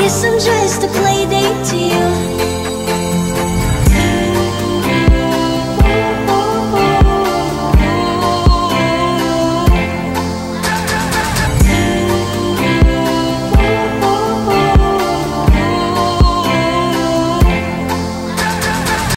guess I'm just a playdate date